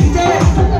Yeah.